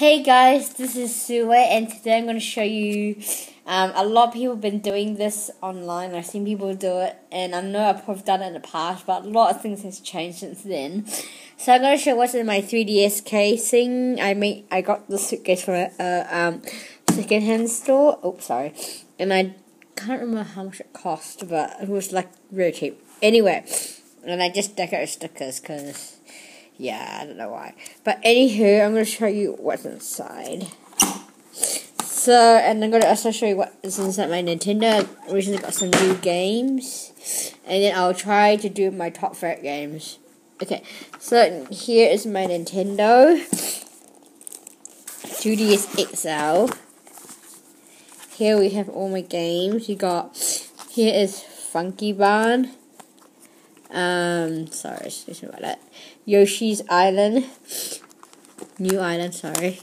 Hey guys, this is Sue, and today I'm going to show you. Um, a lot of people have been doing this online. I've seen people do it, and I know I've probably done it in the past, but a lot of things has changed since then. So I'm going to show what's in my 3DS casing. I made, I got the suitcase from a uh, um, secondhand store. Oh, sorry, and I can't remember how much it cost, but it was like really cheap. Anyway, and I just decorated stickers because yeah, I don't know why. But anywho, I'm going to show you what's inside. So, and I'm going to also show you what is inside my Nintendo. I recently got some new games. And then I'll try to do my top favorite games. Okay, so here is my Nintendo 2DS XL. Here we have all my games. You got, here is Funky Barn. Um, sorry, me about that. Yoshi's Island. New Island, sorry.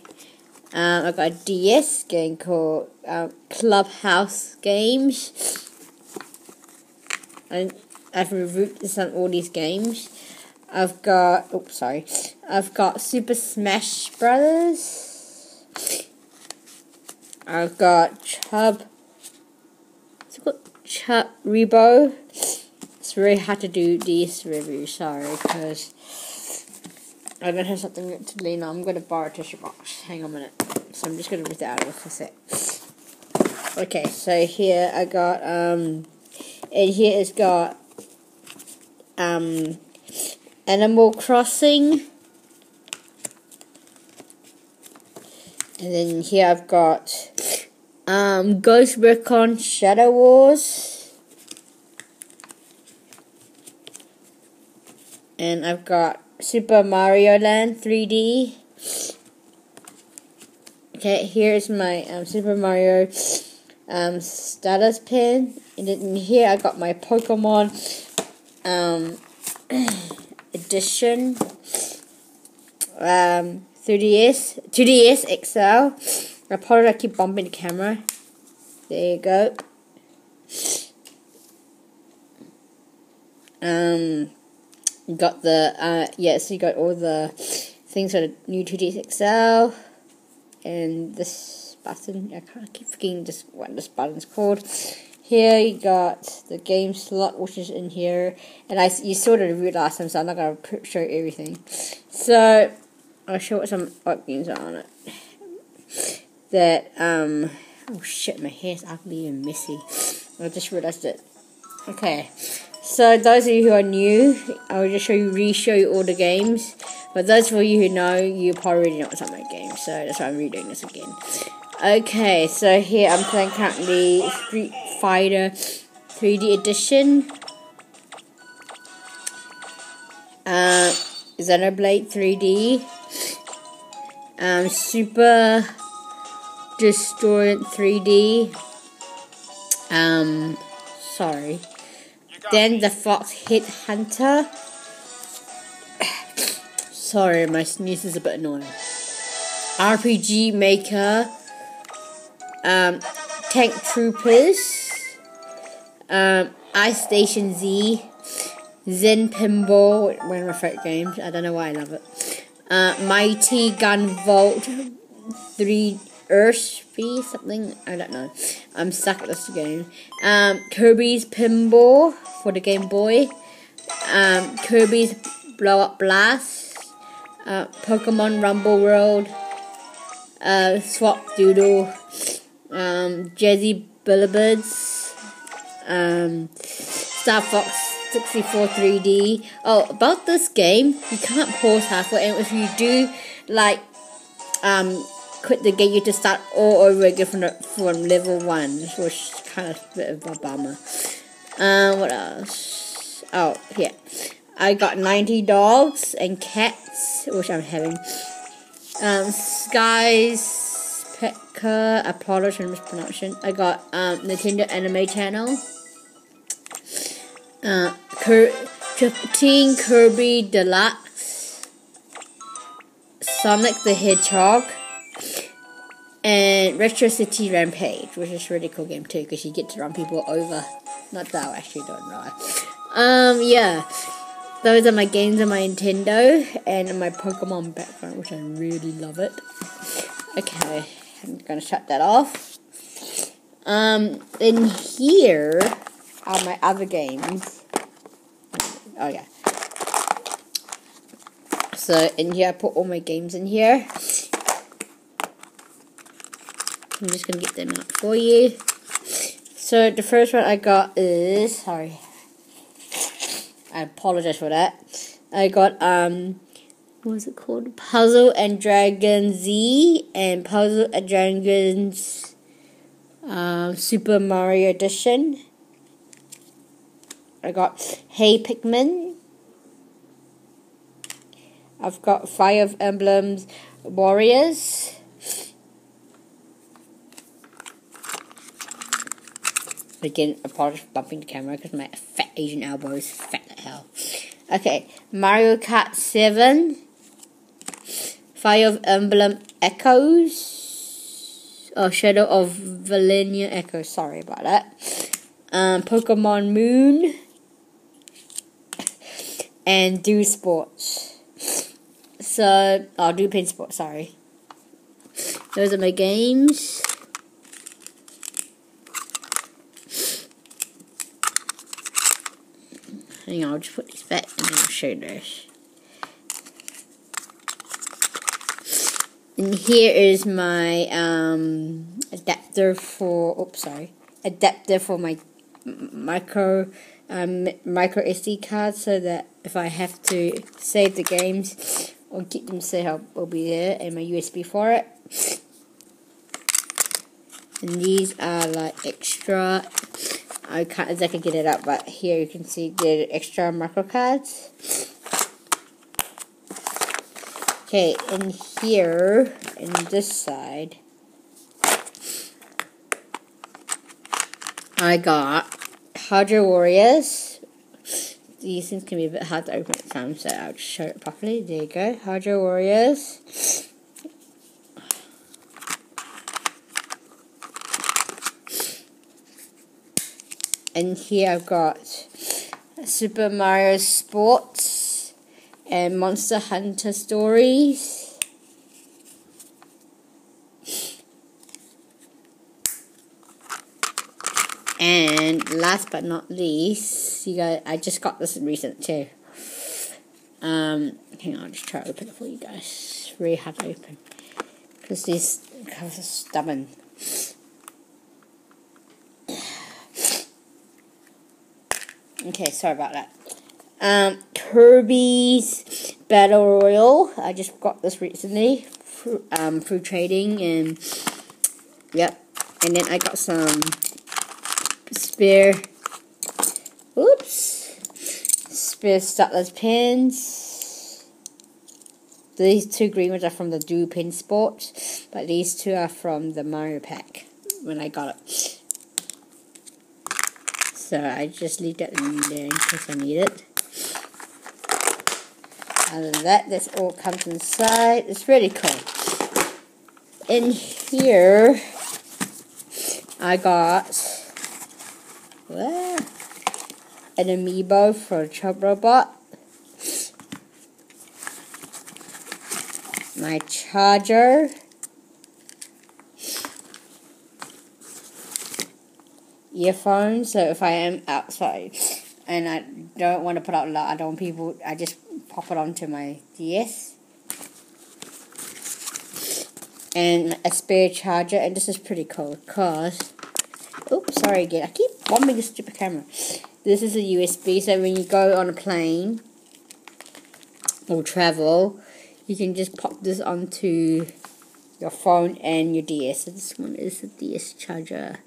Um, I got a DS game called uh, Clubhouse Games. And I've reviewed some all these games. I've got, oops, sorry. I've got Super Smash Brothers. I've got Chub. It's called Chub Rebo. Very hard to do this review, sorry, because I don't have something to lean on. I'm going to borrow a tissue box. Hang on a minute. So I'm just going to read that out of a sec. Okay, so here I got, um, and here it's got, um, Animal Crossing. And then here I've got, um, Ghost Recon Shadow Wars. And I've got Super Mario Land 3D. Okay, here's my um, Super Mario um, status pin, and here I got my Pokemon um, edition um, 3DS 2DS XL. I probably keep bumping the camera. There you go. Um, got the, uh, yeah, so you got all the things for the new 2DS XL, and this button, I can't keep forgetting just what this button's called. Here you got the game slot, which is in here, and I you saw the review last time, so I'm not gonna show everything. So I'll show what some what games are on it. That um, oh shit, my hair's ugly and messy. I just realized it. Okay, so those of you who are new, I will just show you, re-show you all the games. But those of you who know, you probably already know what's on my game, so that's why I'm redoing this again. Okay, so here I'm playing currently Street Fighter 3D Edition. Uh, Xenoblade 3D. Um, Super Destroyant 3D. Um, sorry. Then the fox hit Hunter. Sorry, my sneeze is a bit annoying. RPG Maker. Um, Tank Troopers. Um, Ice Station Z. Zen Pinball, one of my favorite games. I don't know why I love it. Uh, Mighty Gun Vault 3 Earthsby something. I don't know. I'm stuck at this game. Um, Kirby's Pinball for the Game Boy. Um, Kirby's Blowout Blast. Uh, Pokemon Rumble World. Uh, Swapdoodle. Um, Jazzy Billiards. Um, Star Fox 64 3D. Oh, about this game, you can't pause halfway, and if you do, like, um, quit the game, you just start all over again from, the, from level 1, which was kind of a bit of a bummer. Uh, what else? Oh, yeah. I got 90 dogs and cats, which I'm having. Um, Skies, Petka, I apologize for mispronunciation. I got um, Nintendo Anime Channel. Uh, Cur Teen Kirby Deluxe. Sonic the Hedgehog Retro City Rampage, which is a really cool game too, because you get to run people over. Not that I actually don't know. Um, yeah. Those are my games on my Nintendo and my Pokemon background, which I really love it. Okay, I'm gonna shut that off. Um, in here are my other games. Oh yeah. So in here I put all my games in here. I'm just gonna get them out for you. So the first one I got is sorry. I apologize for that. I got um what was it called? Puzzle and Dragon Z and Puzzle and Dragons um, Super Mario Edition. I got Hey Pikmin. I've got Fire Emblems Warriors. Again, apologize for bumping the camera because my fat Asian elbow is fat as hell. Okay, Mario Kart 7. Fire of Emblem Echoes. Oh, Shadow of Valentia Echoes. Sorry about that. Um, Pokemon Moon. And Do Sports. So, I'll oh, Dual Pen Sports, sorry. Those are my games. Hang on, I'll just put these back and I'll show. And here is my um, adapter for, oops, sorry, adapter for my micro um, micro SD card so that if I have to save the games or keep them safe, I'll, will be there and my USB for it. And these are like extra I can't exactly get it up, but here you can see the extra micro cards. Okay, in here, in this side, I got Hyrule Warriors. These things can be a bit hard to open at times, so I'll show it properly. There you go, Hyrule Warriors. And here I've got Super Mario Sports and Monster Hunter Stories. And last but not least, you guys, I just got this in recent too. Um, hang on, I'll just try to open it for you guys. Really hard to open because these covers are stubborn. Okay, sorry about that. Um, Kirby's Battle Royale. I just got this recently through, um, through trading and yep. And then I got some spare. Oops. Spare Startless pins. These two green ones are from the Dual Pen Sport, but these two are from the Mario pack when I got it. So I just leave that in there in case I need it. Other than that, this all comes inside. It's really cool. In here, I got well, an amiibo for Chub Robot. My charger. Earphones. So if I am outside and I don't want to put out loud, I don't want people. I just pop it onto my DS. And a spare charger, and this is pretty cool because. Oops, sorry again. I keep bombing the stupid camera. This is a USB, so when you go on a plane or travel, you can just pop this onto your phone and your DS. So this one is a DS charger.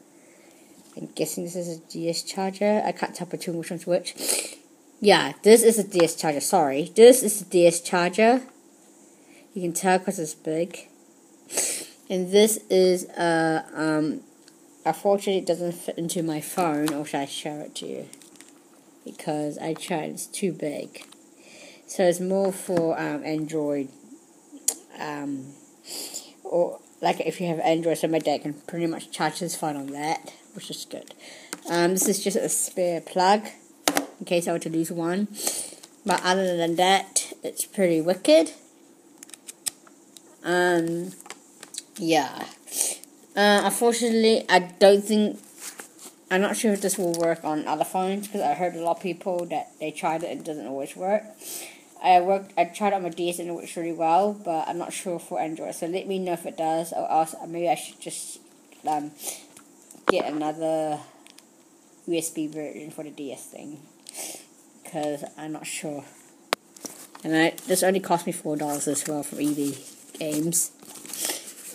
I'm guessing this is a DS charger. I can't tell between which one's which. Yeah, this is a DS charger. Sorry. This is a DS charger. You can tell because it's big. And this is a, um, unfortunately it doesn't fit into my phone, or should I show it to you? Because I tried, it's too big. So it's more for um, Android. Um, or like if you have Android, so my dad can pretty much charge his phone on that which is good. Um, this is just a spare plug in case I were to lose one. But other than that, it's pretty wicked. Um, yeah. Uh, unfortunately, I don't think. I'm not sure if this will work on other phones because I heard a lot of people that they tried it and it doesn't always work. I worked. I tried on my DS and it works really well, but I'm not sure for Android. So let me know if it does, or else maybe I should just um, get another USB version for the DS thing because I'm not sure. And I, this only cost me four dollars as well for EB Games.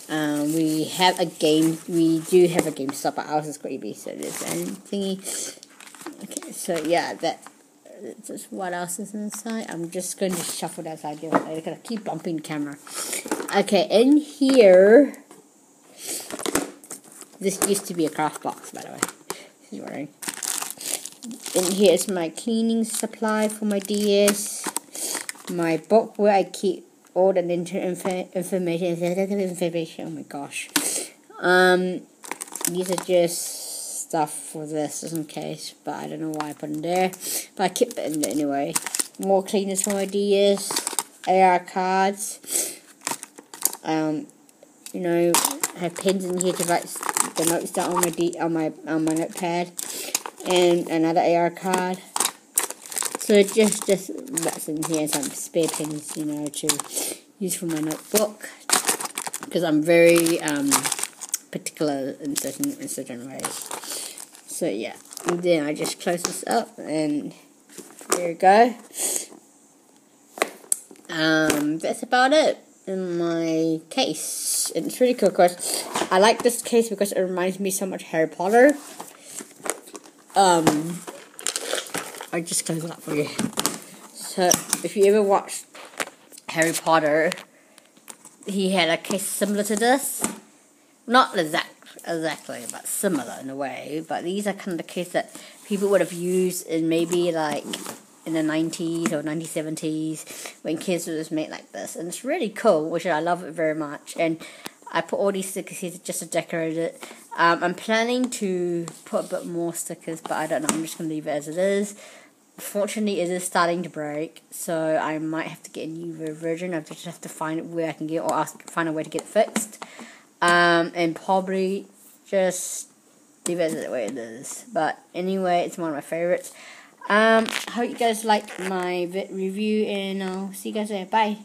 Um, we have a game. We do have a GameStop, but ours is gravy, so there's thingy. Okay, so yeah, that. Just what else is inside? I'm just going to shuffle that side. I'm gonna keep bumping camera. Okay, in here. This used to be a craft box, by the way. This is worrying. And here's my cleaning supply for my DS. My book where I keep all the inter information. Information. Oh my gosh. Um, these are just stuff for this, just in case. But I don't know why I put them there. But I keep it in there anyway. More cleaners for DS. AR cards. Um, you know, I have pens in here to write the notes down on my D on my on my notepad, and another AR card. So just just what's in here, some spare pens, you know, to use for my notebook because I'm very um, particular in certain in certain ways. So yeah, and then I just close this up and there you go. Um, that's about it in my case. And it's really cool because I like this case because it reminds me so much Harry Potter. Um, I just close it up for you. So, if you ever watched Harry Potter, he had a case similar to this. Not exact, exactly, but similar in a way. But these are kind of the case that people would have used in maybe like in the 90s or 1970s when kids would just made like this. And it's really cool, which I love it very much. And I put all these stickers here just to decorate it. Um, I'm planning to put a bit more stickers, but I don't know. I'm just going to leave it as it is fortunately it is starting to break, so I might have to get a new version. I just have to find where I can get or ask find a way to get it fixed. Um, and probably just leave it the way it is. But anyway, it's one of my favorites. Um, hope you guys like my review, and I'll see you guys there. Bye.